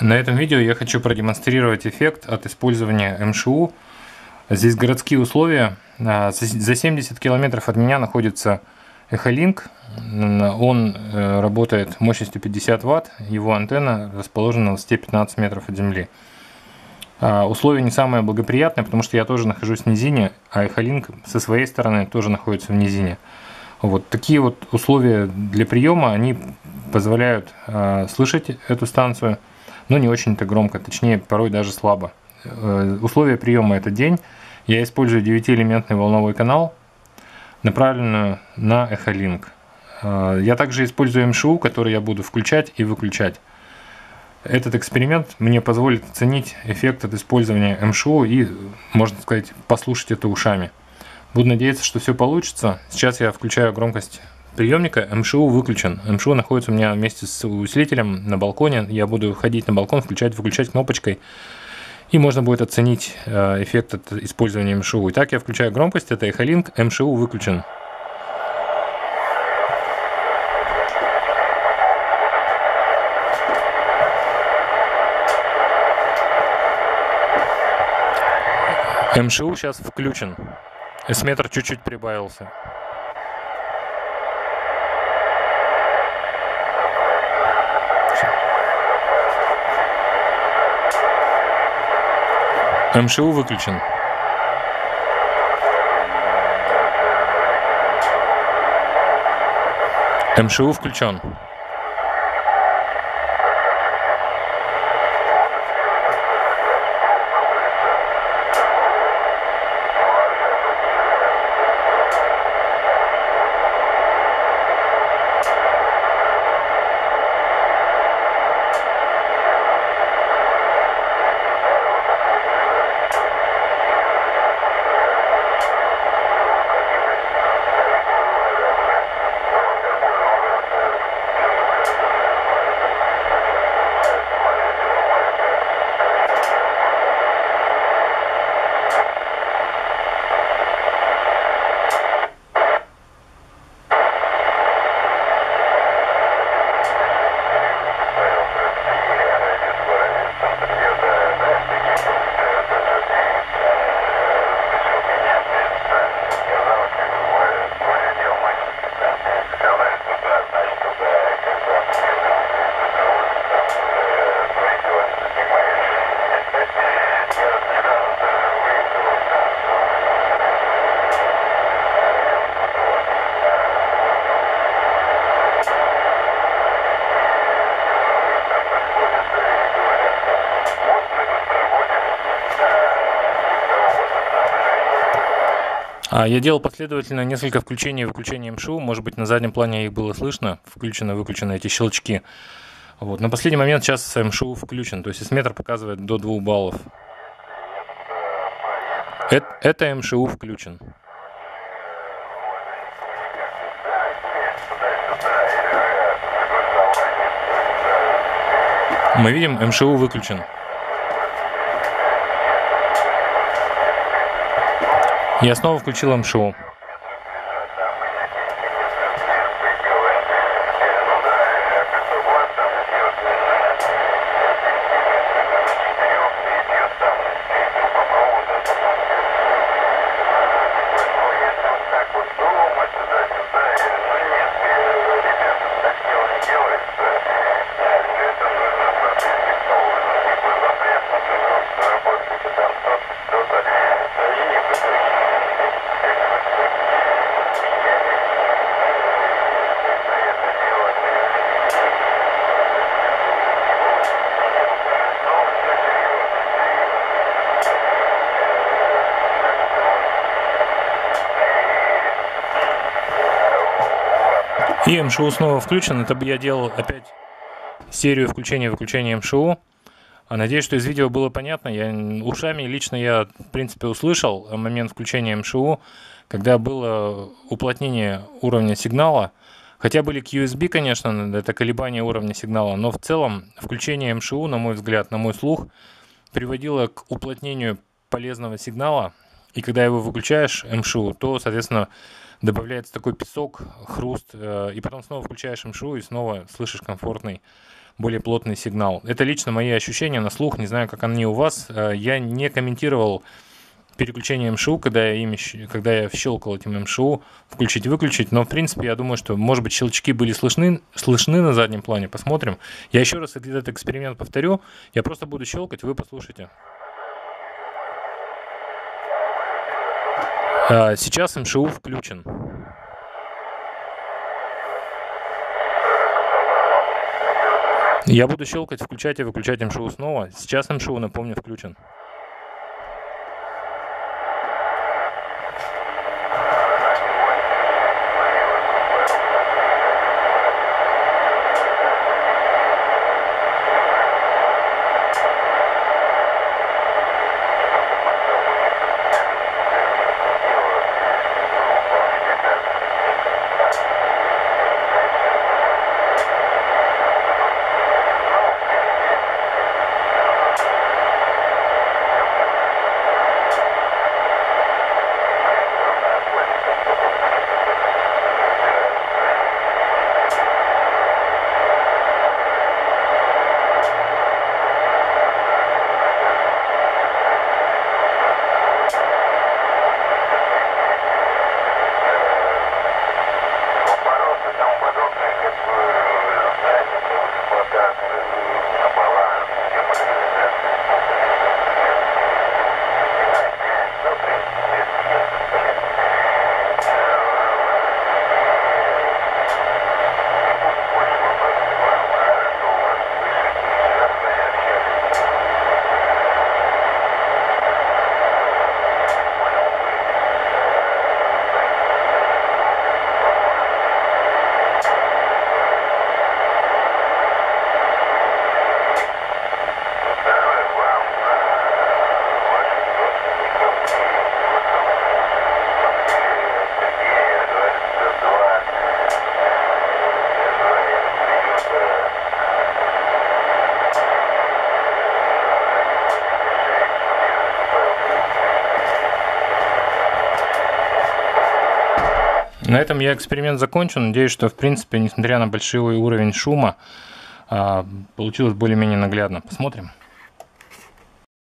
На этом видео я хочу продемонстрировать эффект от использования МШУ. Здесь городские условия. А, за 70 километров от меня находится Echolink. Он э, работает мощностью 50 Вт. Его антенна расположена на высоте 15 метров от земли. А, условия не самые благоприятные, потому что я тоже нахожусь в низине, а Echolink со своей стороны тоже находится в низине. Вот такие вот условия для приема, они позволяют э, слышать эту станцию, но не очень-то громко, точнее порой даже слабо. Э, условия приема это день. Я использую 9-элементный волновой канал, направленную на Echolink. Э, я также использую МШУ, который я буду включать и выключать. Этот эксперимент мне позволит оценить эффект от использования МШУ и, можно сказать, послушать это ушами. Буду надеяться, что все получится. Сейчас я включаю громкость приемника. МШУ выключен. МШУ находится у меня вместе с усилителем на балконе. Я буду ходить на балкон, включать, выключать кнопочкой. И можно будет оценить э, эффект от использования МШУ. Итак, я включаю громкость. Это Echolink. МШУ выключен. МШУ сейчас включен. Эсметр чуть-чуть прибавился. МШУ выключен. МШУ включен. Я делал последовательно несколько включений и выключений МШУ. Может быть, на заднем плане их было слышно. Включено-выключено эти щелчки. Вот. На последний момент сейчас МШУ включен. То есть эсметр показывает до 2 баллов. Это, это МШУ включен. Мы видим, МШУ выключен. Я снова включил МШУ. И МШУ снова включен. Это бы я делал опять серию включения и выключения МШУ. А надеюсь, что из видео было понятно. Я ушами лично я, в принципе, услышал момент включения МШУ, когда было уплотнение уровня сигнала. Хотя были QSB, конечно, это колебание уровня сигнала, но в целом включение МШУ, на мой взгляд, на мой слух, приводило к уплотнению полезного сигнала. И когда его выключаешь, МШУ, то, соответственно, добавляется такой песок, хруст, э, и потом снова включаешь МШУ и снова слышишь комфортный более плотный сигнал. Это лично мои ощущения на слух, не знаю, как они у вас. Э, я не комментировал переключение МШУ, когда я, ими, когда я щелкал этим МШУ, включить-выключить, но в принципе я думаю, что может быть щелчки были слышны, слышны на заднем плане, посмотрим. Я еще раз этот эксперимент повторю, я просто буду щелкать, вы послушайте. Сейчас МШУ включен. Я буду щелкать, включать и выключать МШУ снова. Сейчас МШУ, напомню, включен. На этом я эксперимент закончен. Надеюсь, что, в принципе, несмотря на большой уровень шума, а, получилось более-менее наглядно. Посмотрим.